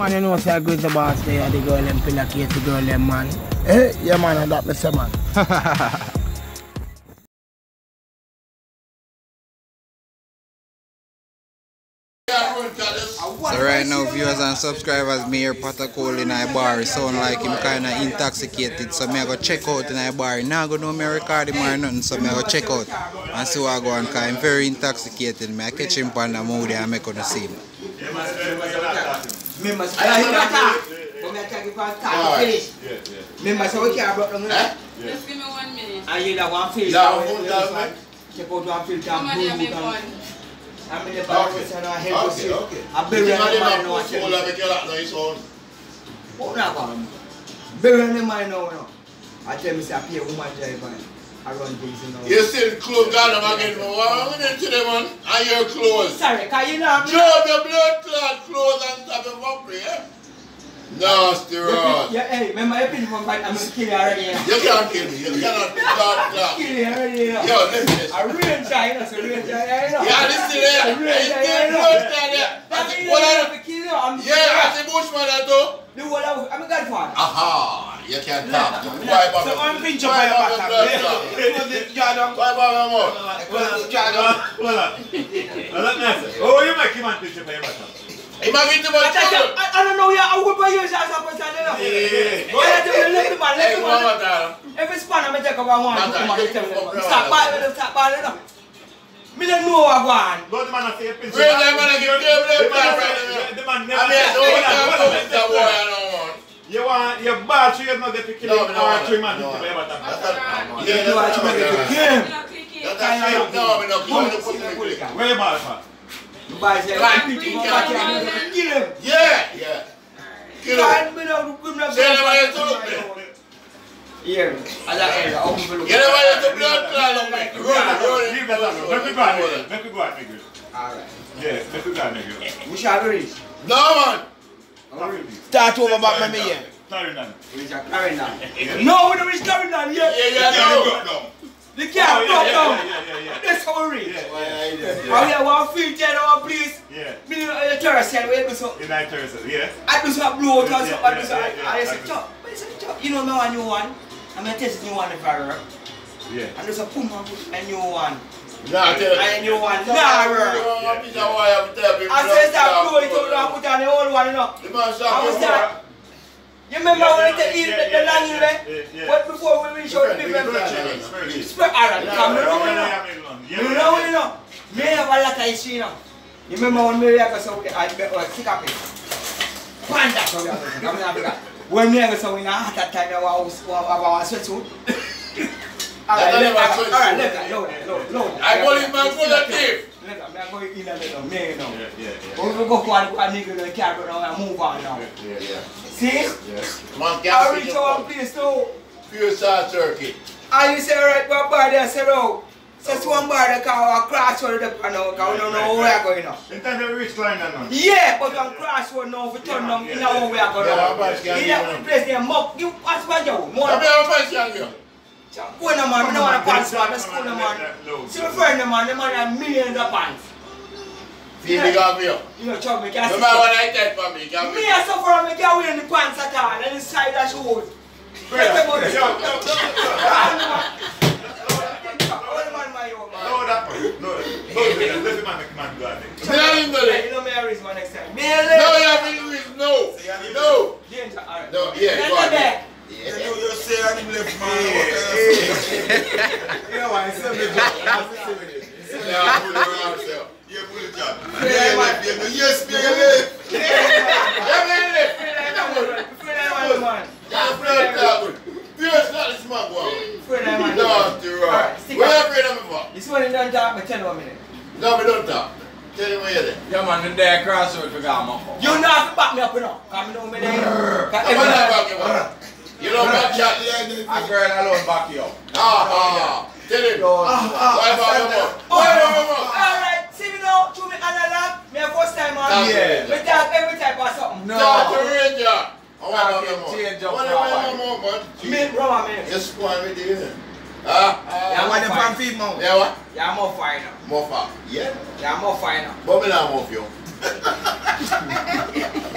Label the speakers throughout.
Speaker 1: man, you know, say I the boss there, the girl them pillocate the girl them man. Eh, yeah man, and that me man.
Speaker 2: So right now, viewers and subscribers, me here Potta Gold in a bar. Sound like him kinda intoxicated. So me I go check out in a bar. Now go know me record him or nothing. So me I go check out and see what I go on. Cause I'm very intoxicated. Me I catch him on the mood and make gonna see him.
Speaker 3: Remember, so I hear that. But me attack you for start to finish. Remember, so we can't broke down there.
Speaker 4: Just give me one minute.
Speaker 3: I hear that one filter.
Speaker 5: Yeah, one
Speaker 3: we
Speaker 5: time,
Speaker 3: just
Speaker 5: man.
Speaker 3: Check out one filter
Speaker 4: Come
Speaker 3: and
Speaker 4: on, here,
Speaker 3: boom,
Speaker 4: one.
Speaker 3: I'm in the back,
Speaker 5: Okay.
Speaker 3: so I help us
Speaker 5: Okay,
Speaker 3: here.
Speaker 5: okay.
Speaker 3: I bury them in my
Speaker 5: them
Speaker 3: know.
Speaker 5: a put full of make you lock down.
Speaker 3: What now, man? Bury them in my know, you. I tell me, say, I pay a woman drive, man. I run things, you know.
Speaker 5: You still clothes got them again, man. What are we to them, man? And your clothes.
Speaker 3: Sorry, cause you know, me-
Speaker 5: Drop your blood clot clothes and stop your fuckery, eh? Nasty
Speaker 3: You
Speaker 5: rod.
Speaker 3: pin- Yeah, hey, remember you pin from fight, I'm gonna kill you already, you know.
Speaker 5: You can't kill me. You cannot blood clot.
Speaker 3: Kill you already, you know.
Speaker 5: Yo, listen this.
Speaker 3: I really try, you know, so really try, you know.
Speaker 5: Yeah, listen there.
Speaker 3: I
Speaker 5: You
Speaker 3: really try,
Speaker 5: still
Speaker 3: you know.
Speaker 5: blood clot there.
Speaker 3: That
Speaker 5: That's
Speaker 3: mean
Speaker 5: the one
Speaker 3: you
Speaker 5: of
Speaker 3: have to kill you, I'm
Speaker 5: Yeah, that's the bushman that do.
Speaker 3: The whole of, I'm a godfather.
Speaker 5: Aha, you can't talk. Why about
Speaker 1: So? I'm pinch up by your
Speaker 5: about
Speaker 1: back.
Speaker 5: me blood clot?
Speaker 1: Jordan.
Speaker 5: Why about me more?
Speaker 6: Oh, you make him and teach you for your matter.
Speaker 5: He might
Speaker 3: I,
Speaker 5: much
Speaker 3: tell you,
Speaker 5: trouble.
Speaker 3: I, I don't know, yeah, I would buy you as a person, you know.
Speaker 6: Yeah.
Speaker 3: I tell you, let the man, let
Speaker 5: Hey,
Speaker 3: the
Speaker 5: mama,
Speaker 3: man. Every span I take up I want,
Speaker 5: Man,
Speaker 3: come on,
Speaker 5: you
Speaker 3: tell me.
Speaker 5: fuck around.
Speaker 3: Stop by with stop by with them. Me don't know what I want.
Speaker 6: Go to man and say you pinch
Speaker 5: Real time, man, I give you a blood
Speaker 6: The man
Speaker 5: clot
Speaker 6: say-
Speaker 5: right now.
Speaker 6: the man
Speaker 5: I
Speaker 6: never
Speaker 5: mean,
Speaker 6: say-
Speaker 5: don't
Speaker 6: Hold on,
Speaker 5: come
Speaker 6: hold on,
Speaker 5: to the boy, I don't want.
Speaker 6: You want your ball so you not get to kill
Speaker 5: No,
Speaker 6: him
Speaker 5: no,
Speaker 6: or
Speaker 5: no,
Speaker 6: three man
Speaker 5: no.
Speaker 6: to your matter.
Speaker 5: That's
Speaker 4: What's
Speaker 5: not-
Speaker 4: wrong?
Speaker 5: Yeah,
Speaker 3: You want to make it a
Speaker 5: that's
Speaker 3: game.
Speaker 4: I'm not clicking.
Speaker 5: That's not shit. No, I'm not
Speaker 3: Come,
Speaker 5: going to put
Speaker 3: see
Speaker 5: me
Speaker 3: the
Speaker 5: in
Speaker 3: guy.
Speaker 6: Where your ball for?
Speaker 3: The boy say,
Speaker 5: Right.
Speaker 3: I think you want to kill him.
Speaker 5: Yeah, yeah. Kill him.
Speaker 3: Can't be no good enough.
Speaker 5: Say them how you talk, man.
Speaker 3: Here, as I area, I'm going to look.
Speaker 5: Get him out of the blood clot on me. Roll it, roll it.
Speaker 6: Leave that alone. Let me go on, nigga. Let me go on, nigga.
Speaker 3: Alright.
Speaker 6: Yeah, let me go on, nigga.
Speaker 3: We shall reach.
Speaker 5: No, man.
Speaker 1: Start over back my me here.
Speaker 6: Sorry, man.
Speaker 3: We shall carry down. No, we don't reach carry down yet.
Speaker 5: Yeah, yeah, no.
Speaker 3: The
Speaker 6: Oh,
Speaker 3: car
Speaker 6: yeah,
Speaker 3: broke
Speaker 6: yeah,
Speaker 3: down.
Speaker 6: yeah, yeah, yeah, yeah.
Speaker 3: That's how we reach.
Speaker 6: Yeah,
Speaker 3: I have one filter now, please.
Speaker 6: yeah.
Speaker 3: Me know the terrace here, we do so.
Speaker 6: In that Thursday, yeah.
Speaker 3: I do some blow out or
Speaker 6: Yeah,
Speaker 3: something.
Speaker 6: yeah,
Speaker 3: I do some.
Speaker 6: yeah, yeah,
Speaker 3: I
Speaker 6: yeah.
Speaker 3: say, chop. I say, chop. You know me want new one. I'm gonna test new one if I work.
Speaker 6: Yeah.
Speaker 3: And there's a pum a new one.
Speaker 5: Nah, tell him.
Speaker 3: A new one. Nah, work.
Speaker 5: I piece
Speaker 3: one, you know.
Speaker 5: The man shot
Speaker 3: was there. You remember
Speaker 6: Yeah,
Speaker 3: when
Speaker 6: yeah,
Speaker 3: eat
Speaker 6: yeah,
Speaker 3: the, the long
Speaker 6: yeah,
Speaker 3: there? What before we reach out the people?
Speaker 5: blood
Speaker 6: It's very good.
Speaker 3: Spread Aaron, come you know.
Speaker 6: yeah, yeah,
Speaker 3: You know, you know. Me have a lot of history, you know. You remember when me go so I sick up it. Panda so we going. Come Africa. When me go so in a hot time I was I was sweatsuit. Alright,
Speaker 5: That
Speaker 3: let
Speaker 5: time I was
Speaker 3: alright, load, load, load.
Speaker 5: I call him my brother Dave.
Speaker 3: Let me I'm not going in a little, me you know.
Speaker 6: Yeah, yeah, yeah.
Speaker 3: When we go for a a nigga the car go now and move on now.
Speaker 6: Yeah, yeah.
Speaker 3: See?
Speaker 5: Man
Speaker 3: I
Speaker 5: can't
Speaker 3: reach
Speaker 5: see
Speaker 3: out
Speaker 5: you.
Speaker 3: place too.
Speaker 5: Pure salt turkey.
Speaker 3: And you say, alright, go bar there, say, no. So, so one bar the car, cross road the car now, because we don't know where we're going now.
Speaker 6: In time to reach line and none.
Speaker 3: Yeah, but on cross road now, if we turn down, you know where we are going
Speaker 5: Yeah,
Speaker 3: now.
Speaker 5: I'm back here,
Speaker 3: In
Speaker 5: yeah.
Speaker 3: that place there, mock, you pass by you, more.
Speaker 5: Come here, I'm back here.
Speaker 3: Go on, man, we don't want to pass man, let's go on, man. See my friend, man, the man have millions of pants.
Speaker 5: See, big up here.
Speaker 3: You know, Chuck, me can't
Speaker 5: No
Speaker 3: see.
Speaker 5: matter what I take from me, you can
Speaker 3: Me a suffer, me can't wear the pants at all, and inside that shoes. Let them out.
Speaker 6: Yo, yo, yo, yo.
Speaker 3: All the man, my own man.
Speaker 6: No, that one. No, no, no, let the man make man go at it.
Speaker 5: Me not even
Speaker 3: Yeah,
Speaker 5: know
Speaker 3: You know me a reason one next time. Me
Speaker 5: No,
Speaker 3: a
Speaker 5: you have to do it. No. No.
Speaker 3: Danger, alright.
Speaker 5: No, yeah,
Speaker 3: Let
Speaker 5: go
Speaker 3: them
Speaker 5: on.
Speaker 3: there.
Speaker 5: Yeah.
Speaker 7: you say I'm left man. You know why I said me
Speaker 5: Yeah, pull it around, sir.
Speaker 7: You pull it up. Yeah, man. Yes, me left.
Speaker 5: Yeah, man, left.
Speaker 3: Free that man, man.
Speaker 5: Yeah, blood clot good. Pure salt is my one.
Speaker 3: Free that man.
Speaker 5: Nasty
Speaker 3: Alright,
Speaker 5: right.
Speaker 3: stick
Speaker 5: What you
Speaker 3: up.
Speaker 5: afraid of me for?
Speaker 3: This one you don't talk, but tell me one minute.
Speaker 5: No, we don't talk. Tell him where you're there.
Speaker 8: Yeah man, the day crossroad for God, man.
Speaker 3: You don't have to back me up, you know. Come know me there. Cause
Speaker 5: I'm
Speaker 3: every
Speaker 5: not
Speaker 3: time-
Speaker 5: back you up. You don't back shot.
Speaker 8: A girl alone back you up.
Speaker 5: Ah, ah. Tell him. Why about your mouth? Why about your mouth?
Speaker 3: Alright, see me now, through me analog, me a first time on.
Speaker 5: Yeah.
Speaker 3: Me talk every type of something.
Speaker 8: No.
Speaker 5: Talk to Ranger. Why about your mouth?
Speaker 8: Change up
Speaker 5: Why
Speaker 8: for a
Speaker 5: about
Speaker 8: while.
Speaker 5: your mouth, man?
Speaker 3: Me, brother, me.
Speaker 5: You spoil me there. Ah,
Speaker 3: Yeah,
Speaker 5: ah.
Speaker 3: man, the fan
Speaker 7: feet mouth.
Speaker 5: Yeah, what?
Speaker 3: Yeah, I'm more fine now.
Speaker 5: Muffa. Yeah.
Speaker 3: Yeah, I'm more fine now.
Speaker 5: But me not muff you.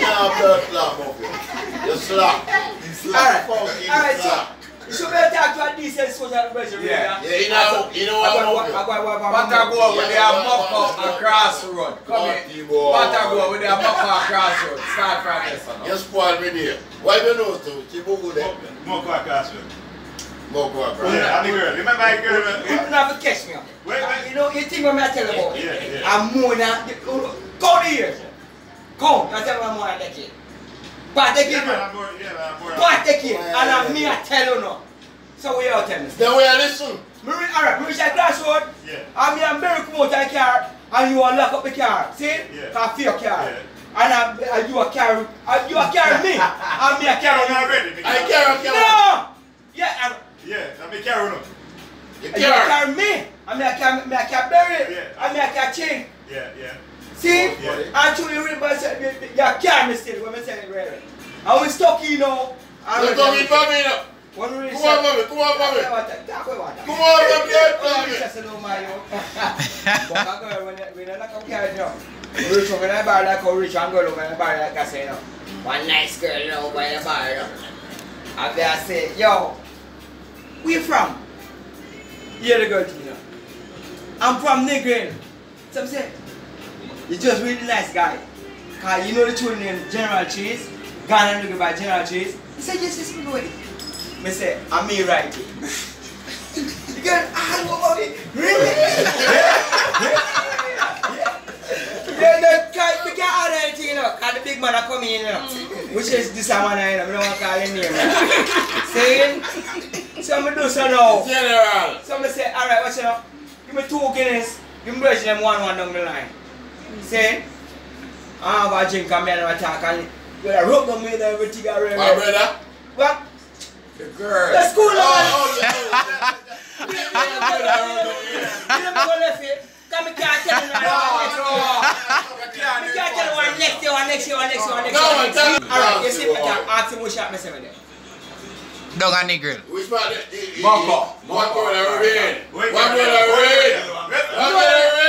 Speaker 5: Yeah, blood clot, Buffy. You slap.
Speaker 3: Alright,
Speaker 5: Fucking
Speaker 3: alright, so
Speaker 5: slap.
Speaker 3: you should better talk to a decent soldier.
Speaker 8: Yeah.
Speaker 5: Yeah, you know, you know what,
Speaker 3: got
Speaker 5: Buffy?
Speaker 3: what
Speaker 8: But I go with their muck up across the. Come
Speaker 5: Party
Speaker 8: here.
Speaker 5: boy.
Speaker 8: But I go with their muck up across the road. Start from this one.
Speaker 5: You spoil me there. Why you know so? Chibugu there.
Speaker 6: More quick classroom.
Speaker 5: More go across.
Speaker 6: Yeah, and the girl. Remember my girl?
Speaker 3: Uh, you don't have to catch me.
Speaker 6: Wait, wait.
Speaker 3: You know, you think what I tell you about?
Speaker 6: Yeah, yeah.
Speaker 3: I'm more than, count the years. Count, I tell you I'm more than a decade. But
Speaker 6: Yeah,
Speaker 3: decade,
Speaker 6: man, I'm more, yeah, man, I'm more.
Speaker 3: but and I'm me I tell you now. So we all tell me.
Speaker 5: Then we are listen.
Speaker 3: Me reach, alright, me reach a crossroad,
Speaker 6: Yeah.
Speaker 3: and me and Barry come out of the car, and you will lock up the car. See?
Speaker 6: Yeah.
Speaker 3: Cause fear car.
Speaker 6: Yeah.
Speaker 3: And I, I, uh, you a carry, and uh, you a carry me, and me a carry
Speaker 6: I'm
Speaker 3: you.
Speaker 6: ready. me
Speaker 5: I
Speaker 6: carry-
Speaker 5: carry, carry.
Speaker 3: No! Yeah, and
Speaker 6: Yeah, I'm me carry on.
Speaker 5: You
Speaker 3: you
Speaker 5: carry.
Speaker 3: carry me, and me a carry, me a carry Barry,
Speaker 6: Yeah.
Speaker 3: and me a carry Chin.
Speaker 6: Yeah, yeah.
Speaker 3: See?
Speaker 6: Yeah.
Speaker 3: You remember you you carry me still when me say it. And we stuck you know. and
Speaker 5: You
Speaker 3: we-
Speaker 5: come in for me now.
Speaker 3: When we reach
Speaker 5: Come on, mommy. Come on, mommy.
Speaker 3: Talk about that, talk about that.
Speaker 5: Come on, mommy.
Speaker 3: When
Speaker 5: Come on.
Speaker 3: no Mario. But I go when when I come carry you. We reach over the bar like how rich and girl over the bar like I say you know. One nice girl you know the bar you know. And they say, yo, where you from? Here the girl to you know. I'm from Negril. So I'm saying, you're just really nice guy. Cause you know the tune name General Cheese. Ghana looking by General Cheese. He said, yes, yes, we know it. Me say, I'm me right. the girl, ah, what about it? Really? The, the guy, we can't order anything, you know, cause the big man are coming in, you know. Which is this one, you know, we don't want to call him name. Saying, so I'm do so now.
Speaker 5: General.
Speaker 3: So I say, alright, watch out. Give me two Guinness. Give me brush them one one down the line. Mm-hmm. Say, I have a drink and me and I talk and well, I rub them with everything I read.
Speaker 5: My brother.
Speaker 3: What?
Speaker 8: The girl.
Speaker 3: Let's go
Speaker 5: Oh,
Speaker 3: now.
Speaker 5: oh, yeah.
Speaker 3: You never go left it. Come me can't tell you now.
Speaker 8: No,
Speaker 3: Me can't tell you one next year, one next year, one next year, one next
Speaker 5: No,
Speaker 3: year. one next
Speaker 5: tell
Speaker 3: year.
Speaker 5: me.
Speaker 3: Alright, you see me can ask him what shot me say me there.
Speaker 2: Dog and the grill.
Speaker 5: Which part? One
Speaker 8: Marco.
Speaker 5: Eh, brother red.
Speaker 6: Wait,
Speaker 5: One
Speaker 6: wait,
Speaker 5: brother
Speaker 6: wait,
Speaker 5: red.
Speaker 6: wait,
Speaker 5: One
Speaker 6: wait.
Speaker 5: brother red.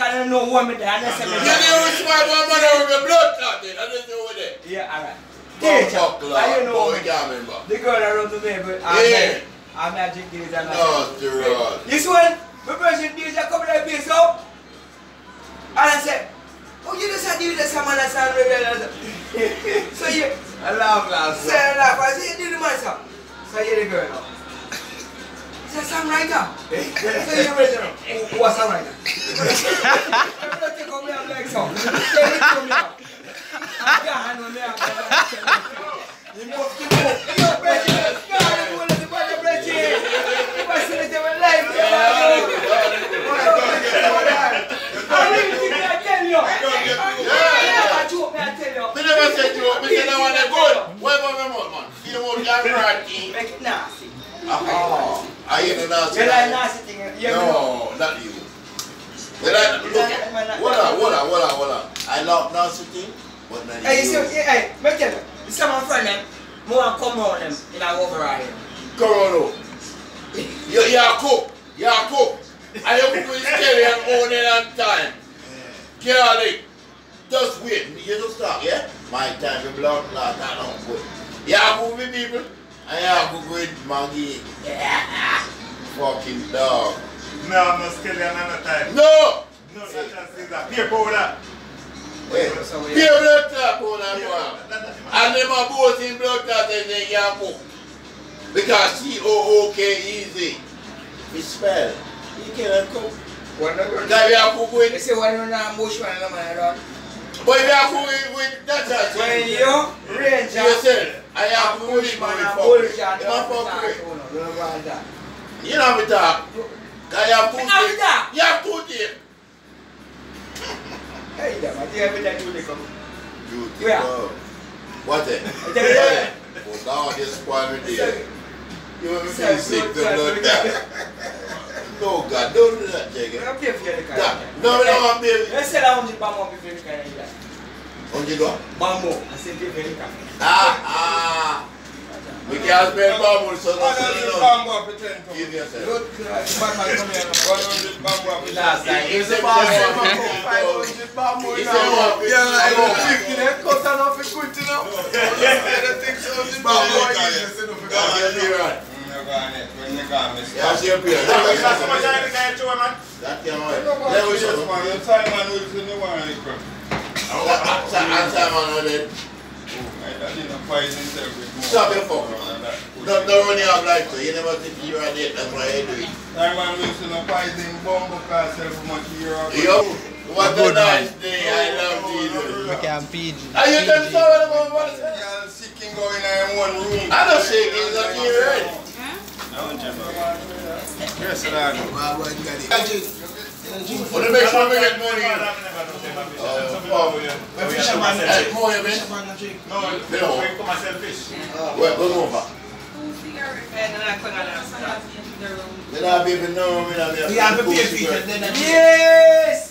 Speaker 3: Can't say nothing to me. Cause I don't know what me there. I don't say me
Speaker 5: You
Speaker 3: there.
Speaker 5: know which part one brother with the blood clot? I don't know what they.
Speaker 3: Yeah, alright. Teacher, I you know
Speaker 5: Boy,
Speaker 3: me.
Speaker 5: can't.
Speaker 3: The girl that run to me, but I'm
Speaker 5: Yeah.
Speaker 3: I'm not drinking it.
Speaker 5: No, Gerard.
Speaker 3: You see when my person did a couple of days so, and I said, oh, you just had to do this, man, that's not rebel. So you
Speaker 8: I love last
Speaker 3: say that, I said, you did the man, sir. So you the girl now. He's a songwriter. so you ready now? Who, a songwriter? Oh, I'm not take on me, I'm like, so. Tell it to me now. I can't handle me, I'm like, you must keep up. Yo, Bridget, God, you will let the brother Bridget. You must see it in my life, yo. I really think I tell you. I joke, I tell you.
Speaker 5: Me never said you. Me said one is good. What about me mouth, man? You know what you're right, king.
Speaker 3: Make it nasty.
Speaker 5: Oh. I hear the nasty.
Speaker 3: You like nasty thing, you.
Speaker 5: No, not you. Well, I, look, hold on, hold on, hold on, hold on. I love nasty thing, but not
Speaker 3: Hey, you
Speaker 5: you.
Speaker 3: see, hey, me tell you. Some of my friend them, more come around them eh, in our overall here.
Speaker 5: Corona. You, you are cook. You are cook. And you cook with steady and own it on time. Garlic. Just wait. You just stop, yeah? My time, the blood clot, I don't good. You are cook with people. And you are cook with Maggi. Fucking dog.
Speaker 6: No, I'm not scared of another time.
Speaker 5: No!
Speaker 6: No, that chance is that. Peer powder.
Speaker 5: Hey,
Speaker 3: So we-
Speaker 5: pure blood clot on that
Speaker 6: Peer
Speaker 5: one.
Speaker 6: powder. That- that's my-
Speaker 5: And them are both in blood clot and they can cook. Because C-O-O-K easy. We spell. You cannot cook.
Speaker 3: When the girl-
Speaker 5: That we are cook with
Speaker 3: They say when you're not bushman, no man, dog.
Speaker 5: But if you have to with, with that chance,
Speaker 3: When you ranger,
Speaker 5: yourself, I have to with
Speaker 3: bushman
Speaker 5: with
Speaker 3: and
Speaker 5: fuck.
Speaker 3: bullshit,
Speaker 5: You
Speaker 3: don't
Speaker 5: want fuck
Speaker 3: talk
Speaker 5: with.
Speaker 3: To no, don't go on that.
Speaker 5: You know me talk. Cause you have two
Speaker 3: Me have
Speaker 5: teeth.
Speaker 3: that.
Speaker 5: You have two teeth.
Speaker 3: Hey, them, I tell you everything you they come.
Speaker 5: You
Speaker 3: Where?
Speaker 5: What it?
Speaker 3: I tell you that.
Speaker 5: Oh, now you spoil me
Speaker 3: Say,
Speaker 5: there. You want me to
Speaker 3: Say,
Speaker 5: feel sick
Speaker 3: good,
Speaker 5: to
Speaker 3: good,
Speaker 5: blood.
Speaker 3: good.
Speaker 5: No, God, don't do that, Jagger.
Speaker 3: I'm pay for your car.
Speaker 5: God, no, no, I'm baby.
Speaker 3: Let's sell a hundred bamboo for your car.
Speaker 5: On you go.
Speaker 3: Bamboo, I said pay for your car.
Speaker 5: Ah, ah. We can't spend bamboo, so no silly no. Bamboo pretend to. Give yourself.
Speaker 3: Look, man, man, come here.
Speaker 8: One
Speaker 5: hundred
Speaker 8: bamboo.
Speaker 5: Last
Speaker 8: time,
Speaker 5: you
Speaker 8: say
Speaker 5: bamboo.
Speaker 8: Five hundred bamboo. You
Speaker 5: say what?
Speaker 8: Yeah, I don't fifty. They cut and off the quick, you know. They take something bamboo. You say no fifty.
Speaker 5: That's your period. That's your period.
Speaker 6: That's how much I can do, man.
Speaker 5: That's your man. Let me show you.
Speaker 6: Your time, man, will be the one. Answer,
Speaker 5: answer, man,
Speaker 6: then.
Speaker 5: Stop your phone. Don't, don't run your like so. You never think you're a date. That's why you do it.
Speaker 6: Man who's in the poison bomb because every much year ago.
Speaker 5: Yo, what a nice day. I love Jesus.
Speaker 2: We can PG.
Speaker 5: Are you them sorry about what I said?
Speaker 6: Girl sick going in one room.
Speaker 5: I don't shake it. It's not here, right?
Speaker 6: Yes, lad.
Speaker 5: Want make sure we get money. Uh, oh, Hey, more, you mean?
Speaker 6: No,
Speaker 5: No.
Speaker 6: we come and sell fish.
Speaker 5: Where, where over? Me not be know,
Speaker 3: have to pay fees and then.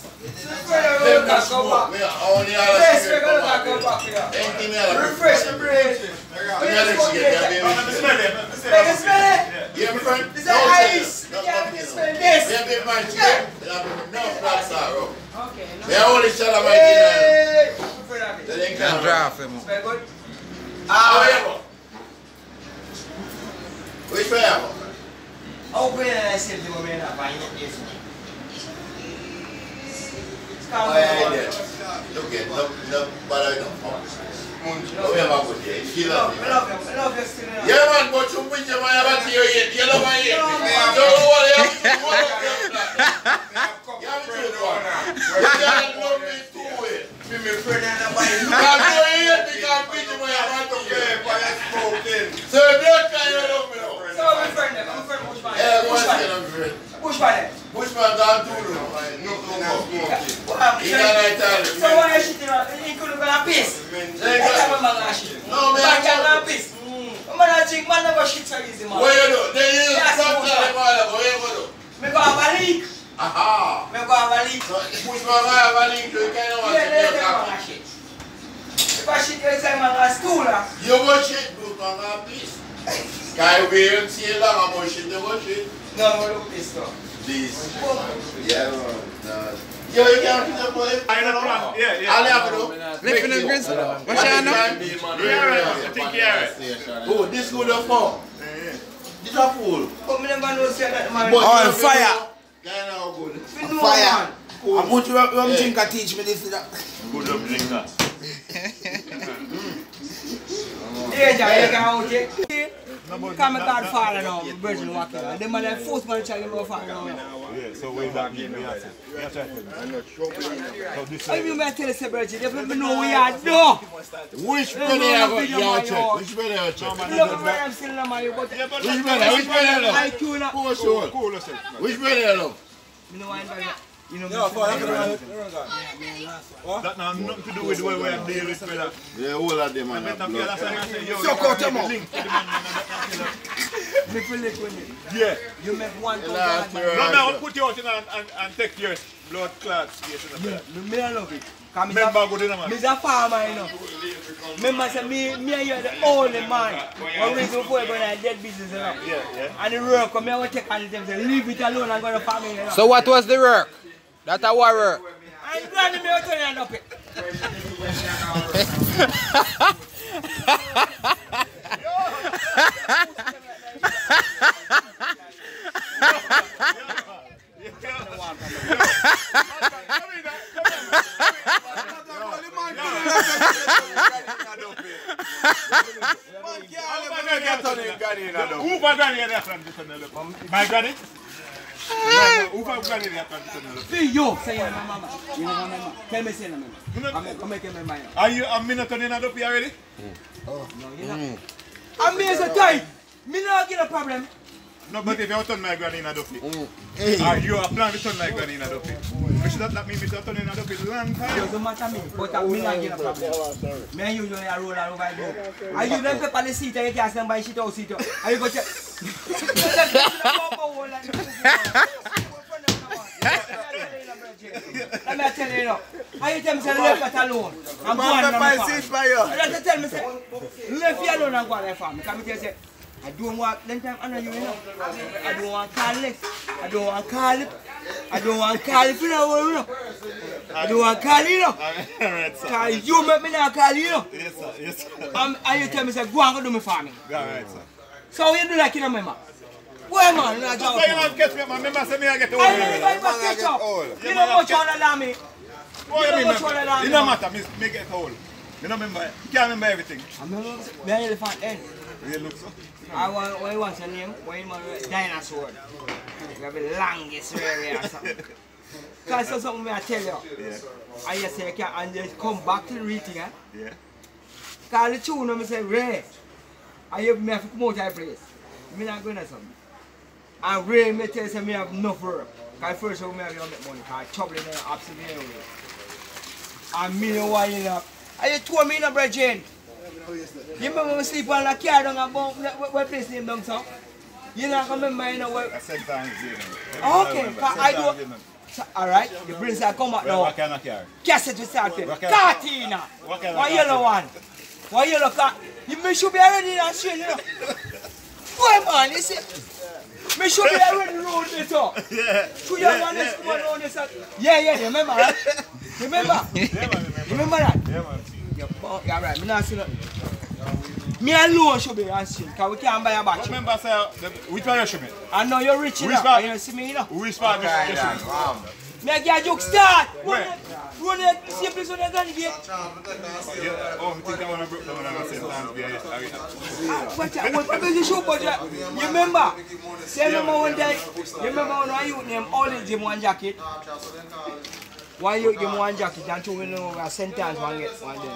Speaker 5: Them
Speaker 3: Yes!
Speaker 5: not
Speaker 3: Refresh
Speaker 5: smoke. Me only all the
Speaker 3: Yes, we're
Speaker 5: cigarette
Speaker 3: gonna
Speaker 5: come
Speaker 3: talk
Speaker 5: out.
Speaker 3: about here.
Speaker 5: Anything me all the
Speaker 3: Refresh the brain.
Speaker 5: Me all the cigarette, yeah,
Speaker 6: Let me
Speaker 5: baby.
Speaker 6: smell it. Let me smell
Speaker 3: Make it
Speaker 6: it.
Speaker 3: smell it.
Speaker 5: Yeah, my friend.
Speaker 3: It's
Speaker 5: No,
Speaker 3: an
Speaker 5: sir.
Speaker 3: ice.
Speaker 5: No,
Speaker 3: You can't
Speaker 5: no,
Speaker 3: be
Speaker 5: no.
Speaker 3: smelling this.
Speaker 5: Me a big man,
Speaker 3: Yeah.
Speaker 5: chicken. Me have no flat star, bro.
Speaker 4: Okay, no.
Speaker 5: Me only shell of my dinner.
Speaker 3: Hey! Refresh that
Speaker 5: They
Speaker 3: bit.
Speaker 5: ain't
Speaker 2: Can
Speaker 5: come.
Speaker 2: draft him.
Speaker 3: Smell good?
Speaker 5: How you
Speaker 3: Ah,
Speaker 5: go? Which way you go?
Speaker 3: open it and I said to me, I'm buying it this way. It's
Speaker 5: Oh,
Speaker 3: calm
Speaker 5: yeah,
Speaker 3: down.
Speaker 5: yeah. Look at, no, no, but I don't.
Speaker 3: Munch.
Speaker 5: Oh, we have a
Speaker 3: avalik. Aha. Mwen kwa avalik.
Speaker 5: Pouj man vay
Speaker 3: avalik,
Speaker 5: yo
Speaker 3: ken
Speaker 5: yon wak se mwen kapi. Yo pa chit yon seman as tou la. Yo mwen chit bout an an plis. Ka
Speaker 3: yon be yon tiye la, an
Speaker 5: mwen chit de mwen chit. Nan mwen lop plis to.
Speaker 3: Plis.
Speaker 5: Yeah
Speaker 3: man.
Speaker 5: Nan. Yo, you can't keep that boy.
Speaker 6: I don't know. Yeah, yeah.
Speaker 5: I'll have it up.
Speaker 2: Live in the grizzly. What's your name?
Speaker 6: Yeah, right. I think you're right.
Speaker 5: Oh, this good up for. This a fool.
Speaker 3: Oh, me never know say that man.
Speaker 1: On fire.
Speaker 5: Know, Kinda good.
Speaker 3: Me know,
Speaker 1: Fire.
Speaker 3: man.
Speaker 1: I put you up, you
Speaker 5: Yeah.
Speaker 1: think I teach me this. that.
Speaker 6: Good up drink that.
Speaker 3: Danger, you can out it. Come my godfather now, Virgin Walker. And them man like fourth man child him father now.
Speaker 6: Yeah, so way back in, we have to. We have to. So this
Speaker 3: I you may tell us Virgin, if you know we are do.
Speaker 5: Which
Speaker 3: Yeah,
Speaker 5: penny
Speaker 3: no,
Speaker 5: you go
Speaker 3: video
Speaker 5: you
Speaker 3: man,
Speaker 5: check?
Speaker 3: yo.
Speaker 5: Which penny you check?
Speaker 3: Look where I'm still in my but
Speaker 6: Yeah, but
Speaker 5: Which penny? Which penny you
Speaker 3: I
Speaker 5: love?
Speaker 3: tune up.
Speaker 5: Cool, sure.
Speaker 6: cool yourself, man.
Speaker 5: Which penny you love?
Speaker 3: You know why I'm you know,
Speaker 6: That now nothing to do with the way we are dealing with that.
Speaker 5: Yeah, all of them man
Speaker 6: Better
Speaker 5: have blood.
Speaker 6: that's why I say,
Speaker 1: Suck out
Speaker 6: can't
Speaker 1: your
Speaker 6: make a
Speaker 1: mouth.
Speaker 6: link the man in the-
Speaker 3: me feel like when you,
Speaker 6: Yeah.
Speaker 3: you make one
Speaker 5: Yeah,
Speaker 3: thousand
Speaker 5: sure.
Speaker 6: No, no, put you out in and, and, and take your blood clots. Yes,
Speaker 3: Yeah, me, me I love it. Cause me
Speaker 6: Remember,
Speaker 3: a,
Speaker 6: good in a man.
Speaker 3: me a farmer, you know. Remember, say me, me and you are the only man. One reason for going to dead business, you know.
Speaker 6: Yeah, yeah.
Speaker 3: And the work, come here, I take all the time, say, leave it alone and go to farming, you know.
Speaker 2: So what was the work? That a war work.
Speaker 3: I'm glad me out there and up it.
Speaker 6: Who for granny there from this one? My granny? Are you a minute on in up here already?
Speaker 3: Oh, no, you know. I'm me as a tight. Me not get a problem.
Speaker 6: No, but if you turn my granny in a duffy, are you a plan to turn my granny in a duffy? Which that not mean me to turn in a duffy long
Speaker 3: It
Speaker 6: time.
Speaker 3: doesn't matter me, but uh, me not get a problem. Me and you usually a roll all over the. Are you them pepper the seat and you can't stand by shit out seat. Are you go to... Let me tell you now. You tell me say left that alone? I'm going on my
Speaker 1: seat by you.
Speaker 3: You have tell me say left you alone and go on the farm. Because me tell you say I don't want them time honor you, you know. I don't want call. I don't want call. I don't want call. You know you know? I don't want to you, know.
Speaker 6: Alright, sir.
Speaker 3: Cause you make me not call you, know.
Speaker 6: Yes, sir. Yes, sir.
Speaker 3: Um, and you tell me, say, go and go do me farming.
Speaker 6: Alright, sir.
Speaker 3: So you do like you know, remember? Where man, you not
Speaker 6: So you
Speaker 3: joking.
Speaker 6: not catch me, man. Remember, say me I get old.
Speaker 3: I never
Speaker 6: already.
Speaker 3: even catch up.
Speaker 6: old.
Speaker 3: You
Speaker 6: Yeah,
Speaker 3: know
Speaker 6: man,
Speaker 3: much
Speaker 6: I
Speaker 3: older than me.
Speaker 6: What
Speaker 3: You
Speaker 6: you
Speaker 3: know
Speaker 6: mean,
Speaker 3: much
Speaker 6: man?
Speaker 3: older than
Speaker 6: It
Speaker 3: me,
Speaker 6: don't
Speaker 3: man.
Speaker 6: matter, me, me get old. Me don't remember, you can't remember everything.
Speaker 3: I remember the elephant then.
Speaker 6: You look so.
Speaker 3: I want, what you want your name? What you want dinosaur? You have the longest area or something. Cause so something me I tell you.
Speaker 6: Yeah,
Speaker 3: And you say you can and just come back to the reading, eh?
Speaker 6: yeah.
Speaker 3: Cause the tune me say, Ray, I have me have to come out of the place. Me not going to something. And Ray me tell you me have enough work. Cause first of all me have to make money. Cause trouble in the absolutely anyway. And me know why you know. And you told me know, Brad Jane. You remember when we sleep on the car down at Bump, what, what place name down so? You not gonna remember, you know?
Speaker 6: I said times, you
Speaker 3: Okay, cause I do. Alright, the prince I come
Speaker 6: Well,
Speaker 3: now.
Speaker 6: what kind of car?
Speaker 3: Cassette with.
Speaker 6: Of-
Speaker 3: Cortina.
Speaker 6: what kind of
Speaker 3: One yellow one. One yellow car. You should be already in that street, you know. Boy man, you see. Me should be already road this up.
Speaker 6: Yeah.
Speaker 3: Two young one is coming round this up. Yeah, yeah, you remember right? Remember?
Speaker 6: Yeah, man, remember.
Speaker 3: Remember that?
Speaker 6: Yeah, man.
Speaker 3: Yeah, yeah, right. Me not see nothing. Me alone should be on street, cause we can't buy a battery.
Speaker 6: Remember, sir, uh, the, which one you show me?
Speaker 3: I know you're rich
Speaker 6: Which
Speaker 3: enough.
Speaker 6: part?
Speaker 3: You see me, you know.
Speaker 6: Which part you you show
Speaker 3: a joke start. Run
Speaker 6: Where?
Speaker 3: it, run it. See place when you gun gate.
Speaker 6: Oh, I think I want to broke down on St. Ann's Bay.
Speaker 3: But what what you show but you remember? Say remember one day. You remember when I youth name all give him one jacket. Why you give one jacket and two when you sentence one get one day.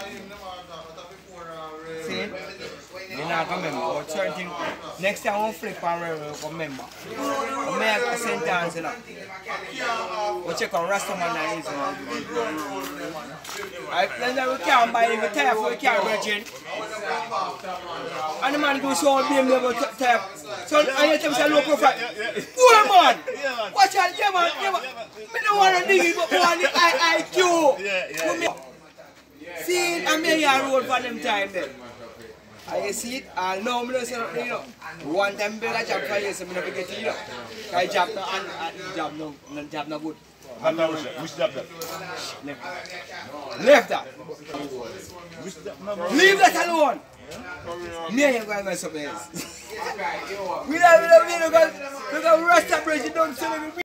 Speaker 3: See? You not gonna remember. But certain thing, next time I will flip and remember. remember. I make a sentence, you know. We check on Rastaman and his, you know. Right, then we can't buy him a tire for the car virgin. And the man goes so blame them about tire. So I hear them say low profile. Man! Watch out, yeah man, yeah man. Don't want to dig it, but want the IIQ.
Speaker 6: Yeah, yeah,
Speaker 3: See, I'm here road for them time then. I see it, and now I don't say nothing, you know. One time build a job for you, so I never get it, you know. Job no, and, and job no, no, job no good.
Speaker 6: And now, which which job that?
Speaker 3: Left. Left that.
Speaker 6: Which job? No, no.
Speaker 3: Leave that alone. Me ain't going to mess up else. we don't, we don't, we don't, we don't, we don't rest that bridge, you don't see me.